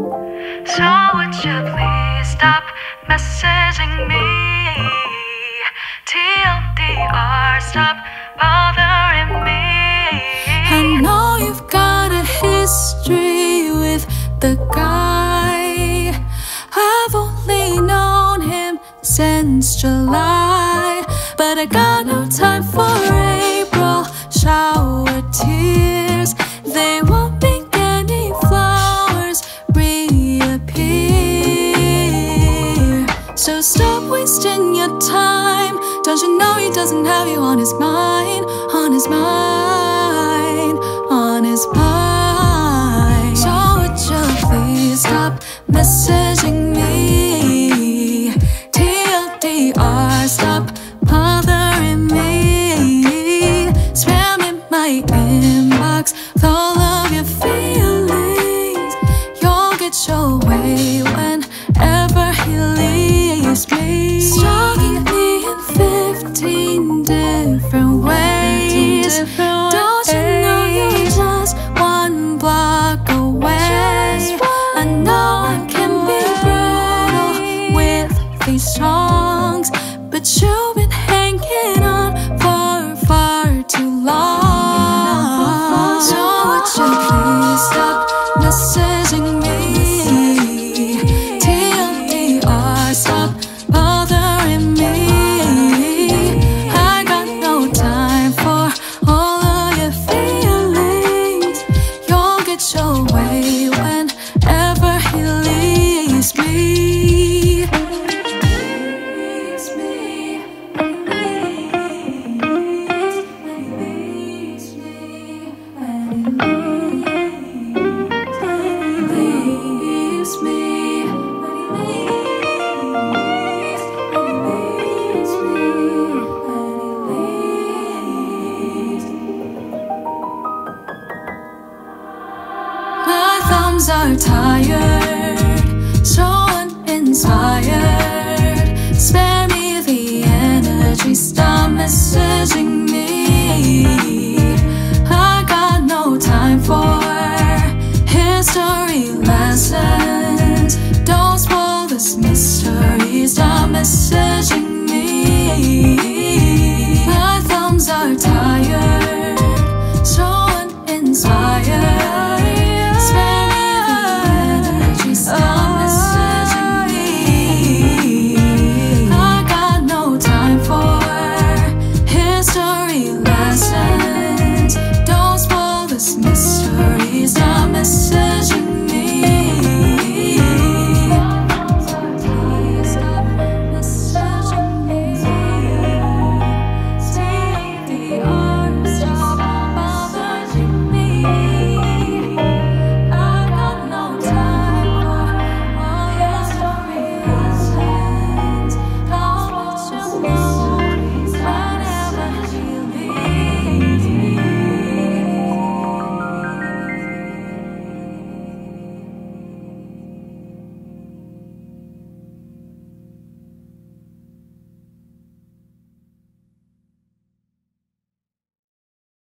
So would you please stop messaging me? TLDR, stop bothering me. I know you've got a history with the guy. I've only known him since July, but I got no time for April So stop wasting your time. Don't you know he doesn't have you on his mind? On his mind, on his mind. So would you please stop messaging me? TLDR, stop bothering me. Spamming my inbox all of your feelings. You'll get your way whenever are tired, so uninspired. Spare me the energy, stop messaging me. I got no time for history lessons. Don't spoil this mystery, stop messaging